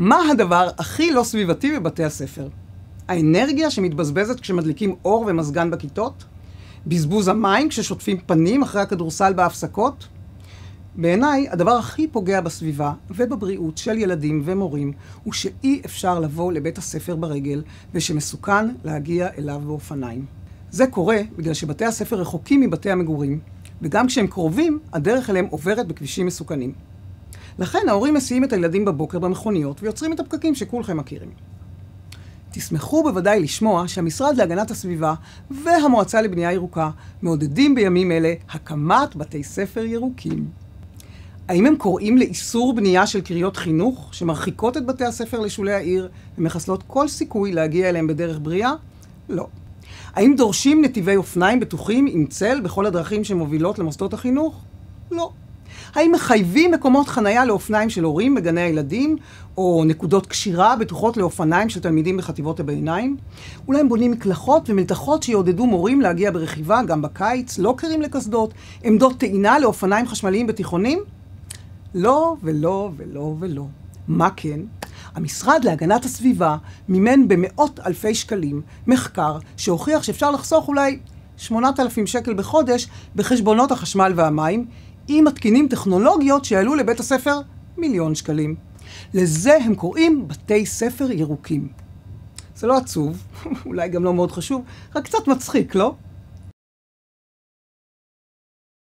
מה הדבר הכי לא סביבתי בבתי הספר? האנרגיה שמתבזבזת כשמדליקים אור ומזגן בכיתות? בזבוז המים כששוטפים פנים אחרי הכדורסל בהפסקות? בעיניי, הדבר הכי פוגע בסביבה ובבריאות של ילדים ומורים הוא שאי אפשר לבוא לבית הספר ברגל ושמסוכן להגיע אליו באופניים. זה קורה בגלל שבתי הספר רחוקים מבתי המגורים, וגם כשהם קרובים, הדרך אליהם עוברת בכבישים מסוכנים. לכן ההורים מסיעים את הילדים בבוקר במכוניות ויוצרים את הפקקים שכולכם מכירים. תשמחו בוודאי לשמוע שהמשרד להגנת הסביבה והמועצה לבנייה ירוקה מעודדים בימים אלה הקמת בתי ספר ירוקים. האם הם קוראים לאיסור בנייה של קריות חינוך שמרחיקות את בתי הספר לשולי העיר ומחסלות כל סיכוי להגיע אליהם בדרך בריאה? לא. האם דורשים נתיבי אופניים בטוחים עם צל בכל הדרכים שמובילות למוסדות החינוך? לא. האם מחייבים מקומות חנייה לאופניים של הורים בגני הילדים, או נקודות קשירה בטוחות לאופניים של תלמידים בחטיבות הביניים? אולי הם בונים מקלחות ומלתחות שיעודדו מורים להגיע ברכיבה גם בקיץ, לוקרים לקסדות, עמדות טעינה לאופניים חשמליים בתיכונים? לא ולא ולא ולא. מה כן? המשרד להגנת הסביבה מימן במאות אלפי שקלים מחקר שהוכיח שאפשר לחסוך אולי 8,000 שקל בחודש בחשבונות החשמל והמים, אם מתקינים טכנולוגיות שיעלו לבית הספר מיליון שקלים. לזה הם קוראים בתי ספר ירוקים. זה לא עצוב, אולי גם לא מאוד חשוב, רק קצת מצחיק, לא?